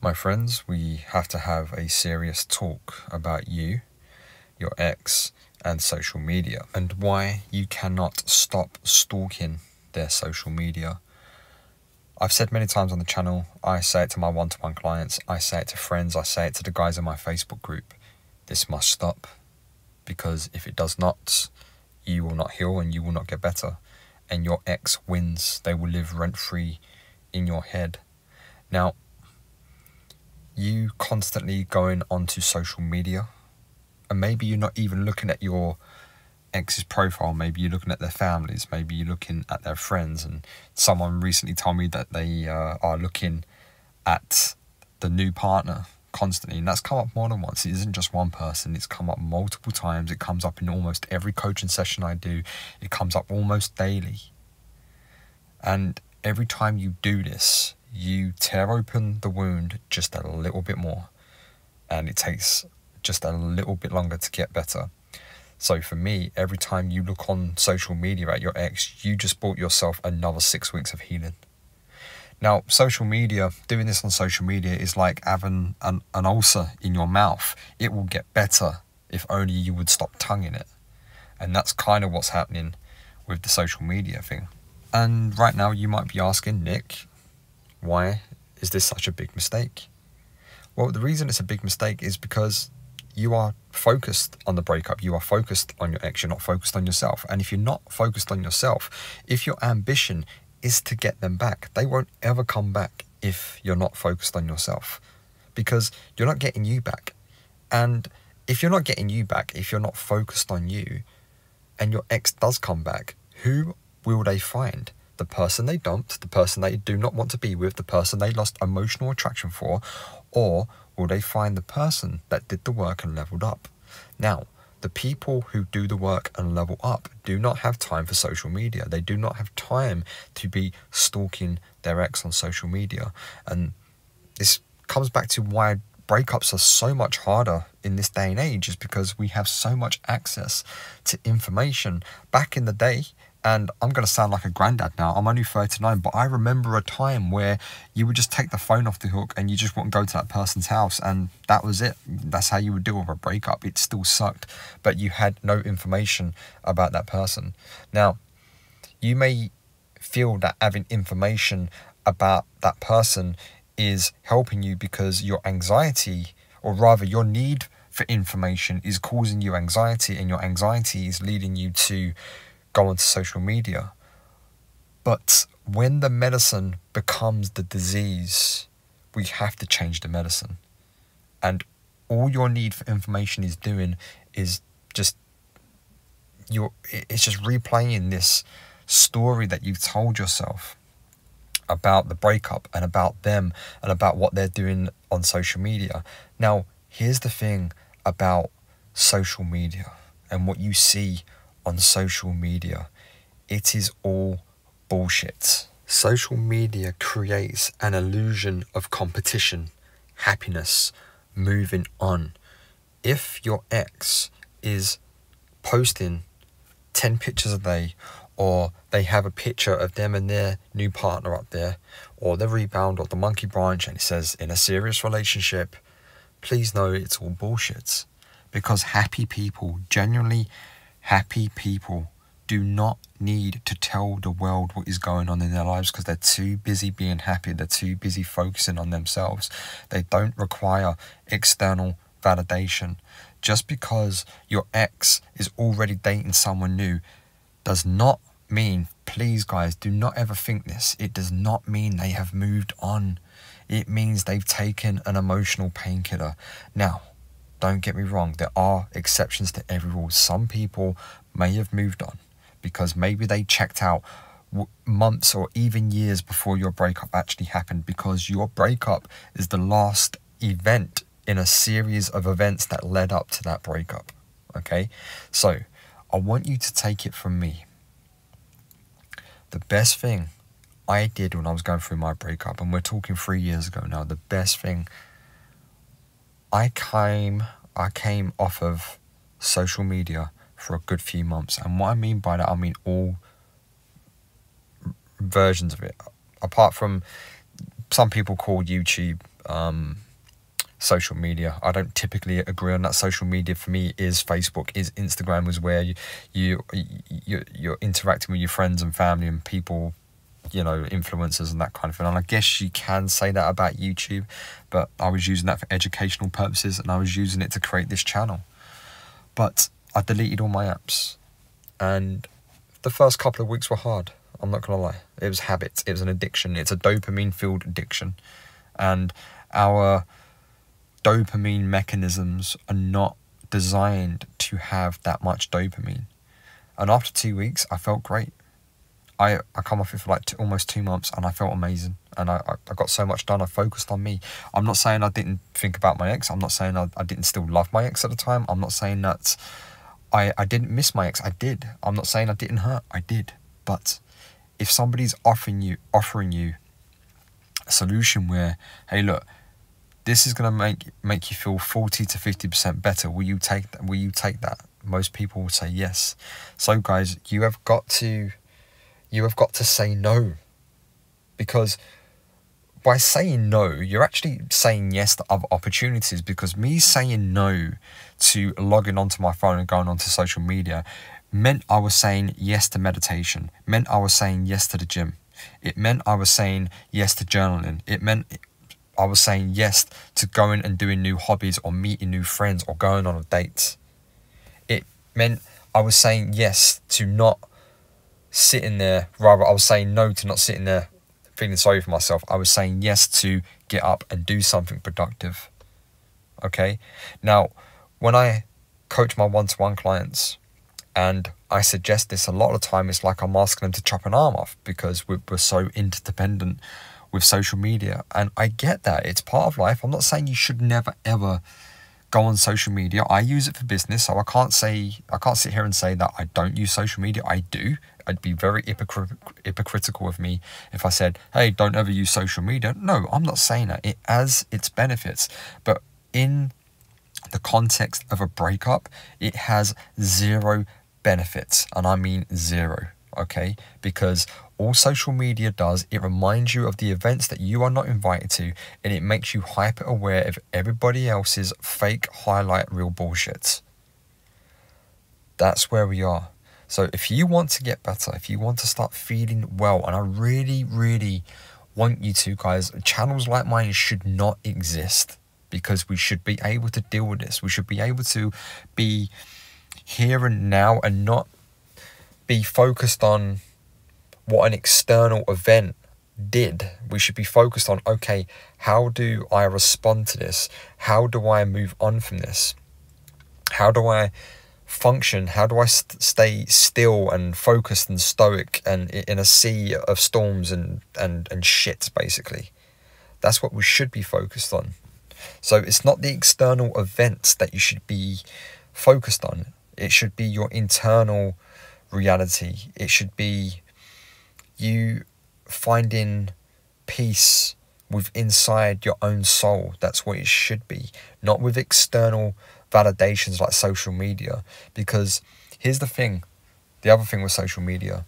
My friends, we have to have a serious talk about you, your ex, and social media, and why you cannot stop stalking their social media. I've said many times on the channel, I say it to my one to one clients, I say it to friends, I say it to the guys in my Facebook group. This must stop because if it does not, you will not heal and you will not get better. And your ex wins, they will live rent free in your head. Now, you constantly going onto social media? And maybe you're not even looking at your ex's profile. Maybe you're looking at their families. Maybe you're looking at their friends. And someone recently told me that they uh, are looking at the new partner constantly. And that's come up more than once. It isn't just one person. It's come up multiple times. It comes up in almost every coaching session i do. It comes up almost daily. And every time you do this you tear open the wound just a little bit more and it takes just a little bit longer to get better. So for me, every time you look on social media at your ex, you just bought yourself another six weeks of healing. Now, social media, doing this on social media is like having an, an ulcer in your mouth. It will get better if only you would stop tonguing it. And that's kind of what's happening with the social media thing. And right now, you might be asking, Nick, why is this such a big mistake? Well, the reason it's a big mistake is because you are focused on the breakup. You are focused on your ex. You're not focused on yourself. And if you're not focused on yourself, if your ambition is to get them back, they won't ever come back if you're not focused on yourself because you're not getting you back. And if you're not getting you back, if you're not focused on you, and your ex does come back, who will they find? The person they dumped, the person they do not want to be with, the person they lost emotional attraction for, or will they find the person that did the work and leveled up? Now, the people who do the work and level up do not have time for social media. They do not have time to be stalking their ex on social media. And this comes back to why breakups are so much harder in this day and age is because we have so much access to information. Back in the day, and I'm going to sound like a granddad now. I'm only 39, but I remember a time where you would just take the phone off the hook and you just wouldn't go to that person's house, and that was it. That's how you would deal with a breakup. It still sucked, but you had no information about that person. Now, you may feel that having information about that person is helping you because your anxiety, or rather your need for information, is causing you anxiety, and your anxiety is leading you to go onto social media. But when the medicine becomes the disease, we have to change the medicine. And all your need for information is doing is just you're it's just replaying this story that you've told yourself about the breakup and about them and about what they're doing on social media. Now, here's the thing about social media and what you see on social media. It is all bullshit. Social media creates an illusion of competition, happiness, moving on. If your ex is posting 10 pictures a day, or they have a picture of them and their new partner up there, or the rebound or the monkey branch, and it says in a serious relationship, please know it's all bullshit. Because happy people, genuinely Happy people do not need to tell the world what is going on in their lives because they're too busy being happy. They're too busy focusing on themselves. They don't require external validation. Just because your ex is already dating someone new does not mean, please, guys, do not ever think this. It does not mean they have moved on. It means they've taken an emotional painkiller. Now, don't get me wrong, there are exceptions to every rule. Some people may have moved on because maybe they checked out months or even years before your breakup actually happened because your breakup is the last event in a series of events that led up to that breakup. Okay? So, I want you to take it from me. The best thing I did when I was going through my breakup, and we're talking three years ago now, the best thing I came I came off of social media for a good few months, and what I mean by that, I mean all versions of it. Apart from some people call YouTube um, social media. I don't typically agree on that. Social media for me is Facebook, is Instagram, is where you you you you're interacting with your friends and family and people, you know, influencers and that kind of thing. And I guess you can say that about YouTube, but I was using that for educational purposes and I was using it to create this channel. But I deleted all my apps, and the first couple of weeks were hard. I'm not gonna lie. It was habits. It was an addiction. It's a dopamine filled addiction, and our dopamine mechanisms are not designed to have that much dopamine. And after two weeks, I felt great. I, I come off it for like almost two months and I felt amazing. And I, I got so much done. I focused on me. I'm not saying I didn't think about my ex. I'm not saying I, I didn't still love my ex at the time. I'm not saying that I, I didn't miss my ex. I did. I'm not saying I didn't hurt. I did. But if somebody's offering you offering you a solution where, hey, look, this is going to make make you feel 40 to 50% better will you take that will you take that most people will say yes so guys you have got to you have got to say no because by saying no you're actually saying yes to other opportunities because me saying no to logging onto my phone and going onto social media meant i was saying yes to meditation meant i was saying yes to the gym it meant I was saying yes to journaling. It meant I was saying yes to going and doing new hobbies or meeting new friends or going on a date. It meant I was saying yes to not sitting there, rather, I was saying no to not sitting there feeling sorry for myself. I was saying yes to get up and do something productive. Okay? Now, when I coach my one to one clients, and I suggest this a lot of the time, it's like I'm asking them to chop an arm off because we're, we're so interdependent with social media. And I get that. It's part of life. I'm not saying you should never ever go on social media. I use it for business, so I can't say I can't sit here and say that I don't use social media. I do. I'd be very hypocr- hypocritical of me if I said, "Hey, don't ever use social media." No, I'm not saying that. It has its benefits, but in the context of a breakup, it has zero benefits, and I mean zero. Okay, because all social media does, it reminds you of the events that you are not invited to, and it makes you hyper aware of everybody else's fake highlight reel bullshit. That's where we are. So if you want to get better, if you want to start feeling well, and I really, really want you to, guys, channels like mine should not exist because we should be able to deal with this. We should be able to be here and now and not be focused on what an external event did. We should be focused on okay, how do I respond to this? How do I move on from this? How do I function? How do I st- stay still and focused and stoic and in a sea of storms and, and, and shit, basically? That's what we should be focused on. So it's not the external events that you should be focused on. It should be your internal reality. It should be you finding peace with inside your own soul. That's what it should be, not with external validations like social media. Because here's the thing the other thing with social media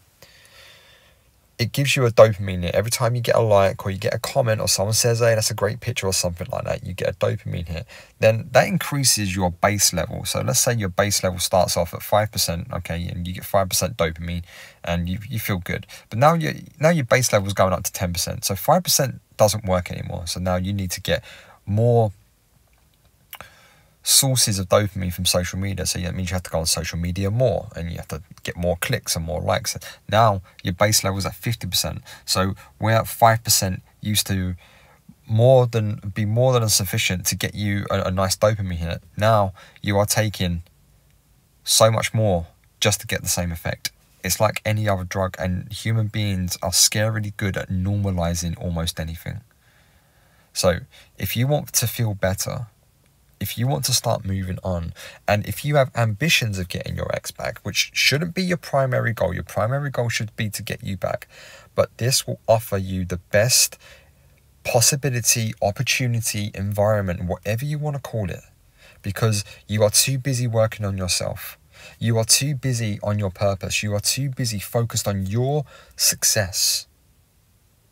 it gives you a dopamine hit. Every time you get a like or you get a comment or someone says, hey, that's a great picture or something like that, you get a dopamine hit. Then that increases your base level. So let's say your base level starts off at 5%, okay, and you get 5% dopamine and you, you feel good. But now, you, now your base level is going up to 10%. So 5% doesn't work anymore. So now you need to get more sources of dopamine from social media. So that means you have to go on social media more and you have to get more clicks and more likes. Now your base level is at 50%. So we're at 5% used to more than be more than sufficient to get you a, a nice dopamine hit. Now you are taking so much more just to get the same effect. It's like any other drug, and human beings are scarily good at normalizing almost anything. So, if you want to feel better, if you want to start moving on and if you have ambitions of getting your ex back, which shouldn't be your primary goal, your primary goal should be to get you back, but this will offer you the best possibility, opportunity, environment, whatever you want to call it, because you are too busy working on yourself. You are too busy on your purpose. You are too busy focused on your success.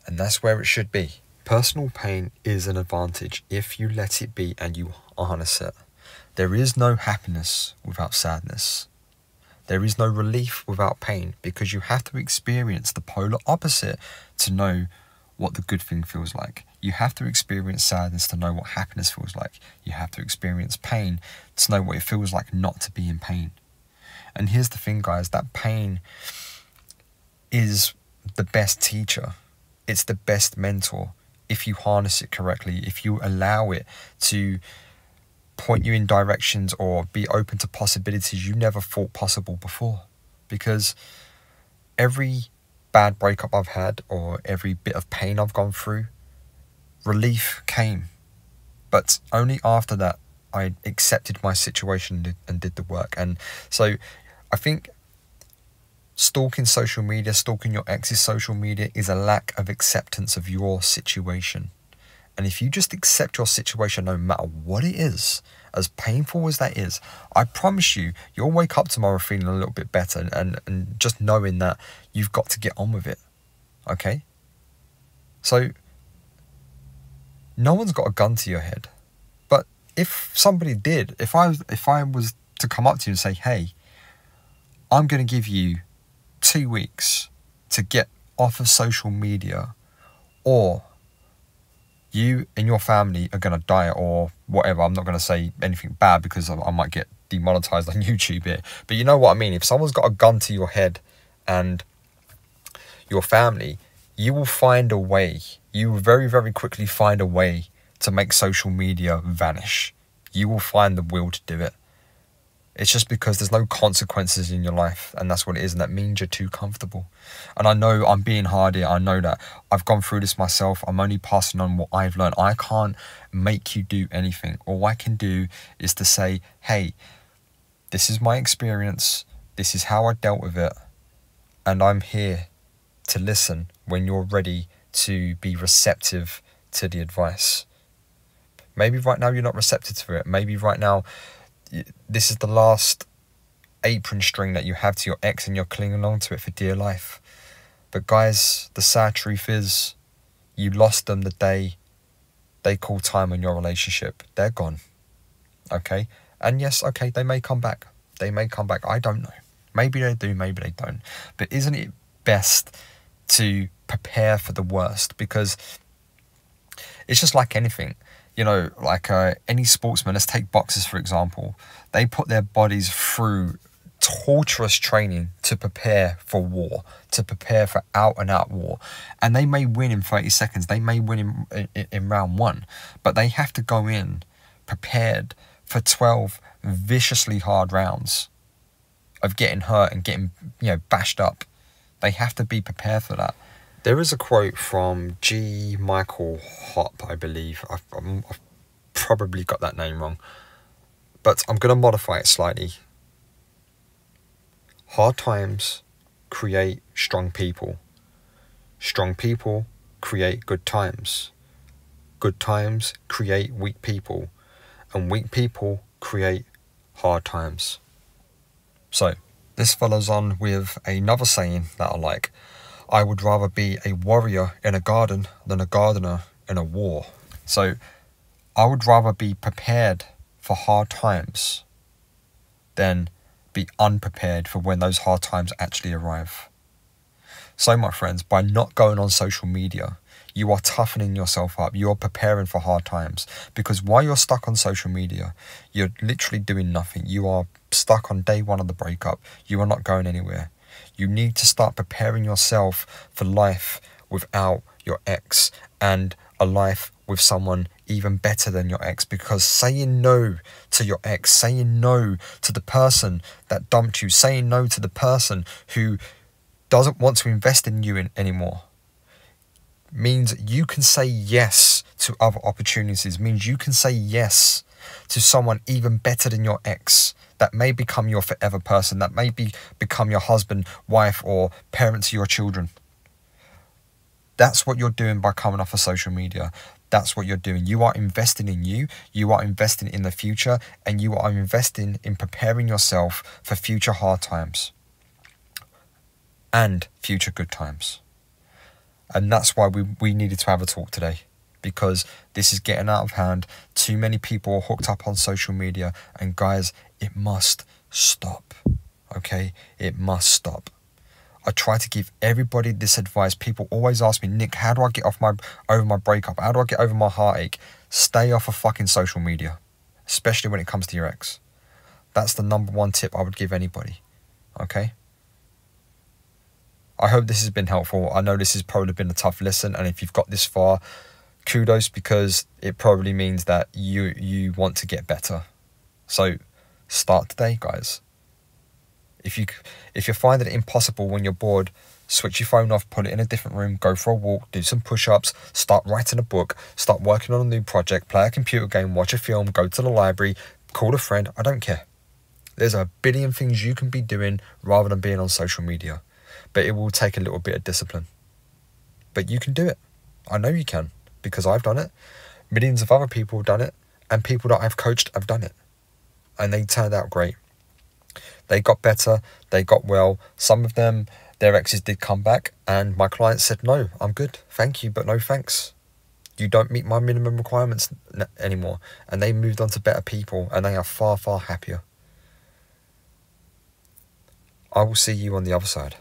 And that's where it should be Personal pain is an advantage if you let it be and you harness it. There is no happiness without sadness. There is no relief without pain because you have to experience the polar opposite to know what the good thing feels like. You have to experience sadness to know what happiness feels like. You have to experience pain to know what it feels like not to be in pain. And here's the thing, guys that pain is the best teacher, it's the best mentor if you harness it correctly, if you allow it to point you in directions or be open to possibilities you never thought possible before. Because every bad breakup I've had or every bit of pain I've gone through, relief came. But only after that, I accepted my situation and did the work. And so I think stalking social media, stalking your ex's social media is a lack of acceptance of your situation. And if you just accept your situation no matter what it is, as painful as that is, I promise you, you'll wake up tomorrow feeling a little bit better and, and just knowing that you've got to get on with it. Okay? So, no one's got a gun to your head. But if somebody did, if I, if I was to come up to you and say, hey, I'm going to give you two weeks to get off of social media or you and your family are going to die or whatever. I'm not going to say anything bad because I, might get demonetized on YouTube here. But you know what I mean? If someone's got a gun to your head and your family, you will find a way. You will very, very quickly find a way to make social media vanish. You will find the will to do it. It's just because there's no consequences in your life, and that's what it is, and that means you're too comfortable. And I know I'm being hard here. I know that I've gone through this myself. I'm only passing on what I've learned. I can't make you do anything. All I can do is to say, hey, this is my experience. This is how I dealt with it. And I'm here to listen when you're ready to be receptive to the advice. Maybe right now you're not receptive to it. Maybe right now this is the last apron string that you have to your ex and you're clinging on to it for dear life. But guys, the sad truth is you lost them the day they call time on your relationship. They're gone. Okay? And yes, okay, they may come back. They may come back. I don't know. Maybe they do, maybe they don't. But isn't it best to prepare for the worst? Because it's just like anything you know, like uh, any sportsman, let's take boxers for example, they put their bodies through torturous training to prepare for war, to prepare for out and out war. And they may win in 30 seconds, they may win in, in, in round one, but they have to go in prepared for 12 viciously hard rounds of getting hurt and getting, you know, bashed up. They have to be prepared for that. There is a quote from G. Michael Hopf, I believe. I've, I've probably got that name wrong, but I'm going to modify it slightly. Hard times create strong people. Strong people create good times. Good times create weak people. And weak people create hard times. So, this follows on with another saying that I like I would rather be a warrior in a garden than a gardener in a war. So I would rather be prepared for hard times than be unprepared for when those hard times actually arrive. So, my friends, by not going on social media, you are toughening yourself up. You are preparing for hard times. Because while you're stuck on social media, you're literally doing nothing. You are stuck on day one of the breakup. You are not going anywhere. You need to start preparing yourself for life without your ex and a life with someone even better than your ex. Because saying no to your ex, saying no to the person that dumped you, saying no to the person who doesn't want to invest in you in, anymore means you can say yes to other opportunities, means you can say yes to someone even better than your ex that may become your forever person, that may be, become your husband, wife, or parent to your children. That's what you're doing by coming off of social media. That's what you're doing. You are investing in you, you are investing in the future, and you are investing in preparing yourself for future hard times and future good times. And that's why we, we needed to have a talk today. Because this is getting out of hand. Too many people are hooked up on social media, and guys, it must stop. Okay, it must stop. I try to give everybody this advice. People always ask me, Nick, how do I get off my over my breakup? How do I get over my heartache? Stay off of fucking social media, especially when it comes to your ex. That's the number one tip I would give anybody. Okay? I hope this has been helpful. I know this has probably been a tough listen, and if you've got this far, kudos because it probably means that you you want to get better. So start today, guys. If you if you're finding it impossible when you're bored, switch your phone off, put it in a different room, go for a walk, do some push-ups, start writing a book, start working on a new project, play a computer game, watch a film, go to the library, call a friend. I don't care. There's a billion things you can be doing rather than being on social media but it will take a little bit of discipline. But you can do it. I know you can because I've done it. Millions of other people have done it, and people that I've coached have done it. And they turned out great. They got better, they got well. Some of them, their exes did come back, and my clients said, No, I'm good. Thank you, but no thanks. You don't meet my minimum requirements anymore. And they moved on to better people, and they are far, far happier. I will see you on the other side.